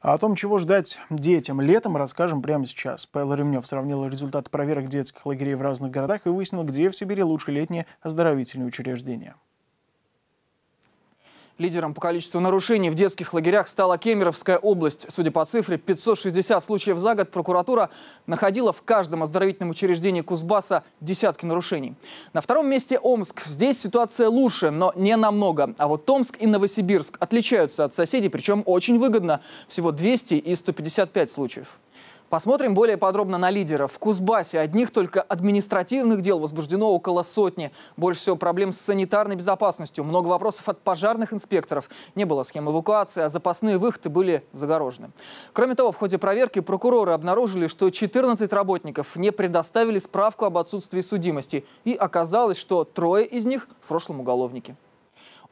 А о том, чего ждать детям летом, расскажем прямо сейчас. Павел Ремнев сравнил результаты проверок детских лагерей в разных городах и выяснил, где в Сибири лучше летние оздоровительные учреждения. Лидером по количеству нарушений в детских лагерях стала Кемеровская область. Судя по цифре, 560 случаев за год прокуратура находила в каждом оздоровительном учреждении Кузбасса десятки нарушений. На втором месте Омск. Здесь ситуация лучше, но не намного. А вот Томск и Новосибирск отличаются от соседей, причем очень выгодно. Всего 200 и 155 случаев. Посмотрим более подробно на лидеров. В Кузбассе одних только административных дел возбуждено около сотни. Больше всего проблем с санитарной безопасностью. Много вопросов от пожарных инспекторов. Не было схем эвакуации, а запасные выходы были загорожены. Кроме того, в ходе проверки прокуроры обнаружили, что 14 работников не предоставили справку об отсутствии судимости. И оказалось, что трое из них в прошлом уголовники.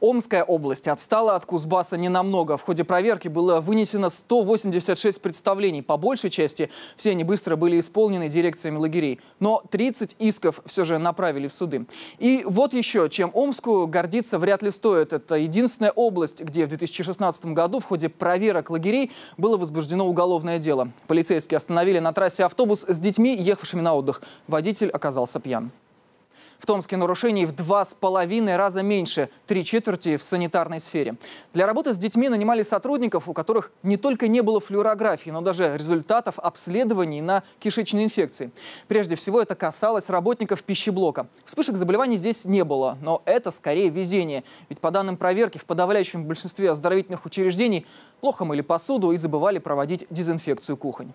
Омская область отстала от Кузбасса ненамного. В ходе проверки было вынесено 186 представлений. По большей части все они быстро были исполнены дирекциями лагерей. Но 30 исков все же направили в суды. И вот еще, чем Омску гордиться вряд ли стоит. Это единственная область, где в 2016 году в ходе проверок лагерей было возбуждено уголовное дело. Полицейские остановили на трассе автобус с детьми, ехавшими на отдых. Водитель оказался пьян. В Томске нарушений в два с половиной раза меньше, три четверти в санитарной сфере. Для работы с детьми нанимали сотрудников, у которых не только не было флюорографии, но даже результатов обследований на кишечные инфекции. Прежде всего это касалось работников пищеблока. Вспышек заболеваний здесь не было, но это скорее везение. Ведь по данным проверки в подавляющем большинстве оздоровительных учреждений плохо мыли посуду и забывали проводить дезинфекцию кухонь.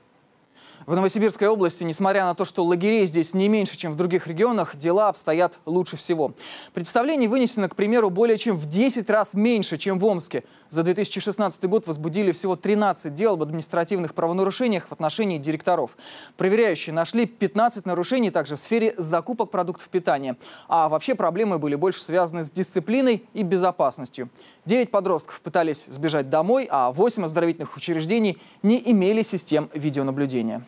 В Новосибирской области, несмотря на то, что лагерей здесь не меньше, чем в других регионах, дела обстоят лучше всего. Представлений вынесено, к примеру, более чем в 10 раз меньше, чем в Омске. За 2016 год возбудили всего 13 дел об административных правонарушениях в отношении директоров. Проверяющие нашли 15 нарушений также в сфере закупок продуктов питания. А вообще проблемы были больше связаны с дисциплиной и безопасностью. 9 подростков пытались сбежать домой, а 8 оздоровительных учреждений не имели систем видеонаблюдения.